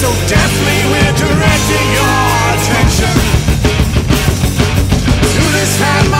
so deftly we're directing your attention. To this hammer.